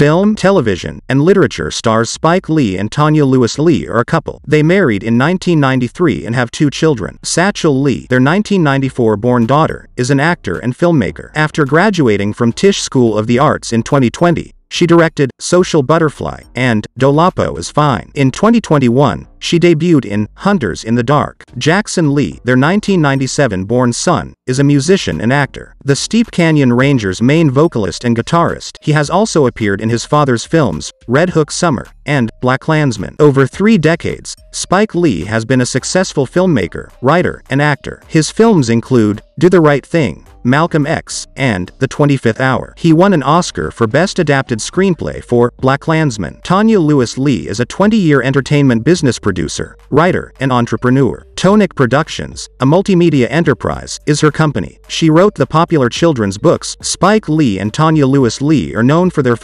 Film, television, and literature stars Spike Lee and Tonya Lewis Lee are a couple. They married in 1993 and have two children. Satchel Lee, their 1994-born daughter, is an actor and filmmaker. After graduating from Tisch School of the Arts in 2020, she directed Social Butterfly and Dolapo is Fine. In 2021, she debuted in Hunters in the Dark. Jackson Lee, their 1997-born son, is a musician and actor. The Steep Canyon Rangers' main vocalist and guitarist, he has also appeared in his father's films, Red Hook Summer, and BlacKkKlansman. Over three decades, Spike Lee has been a successful filmmaker, writer, and actor. His films include Do the Right Thing, Malcolm X, and The 25th Hour. He won an Oscar for Best Adapted Screenplay for BlacKkKlansman. Tonya Lewis Lee is a 20-year entertainment business producer, writer, and entrepreneur. ToniK Productions, a multimedia enterprise, is her company. She wrote the popular children's books. Spike Lee and Tonya Lewis Lee are known for their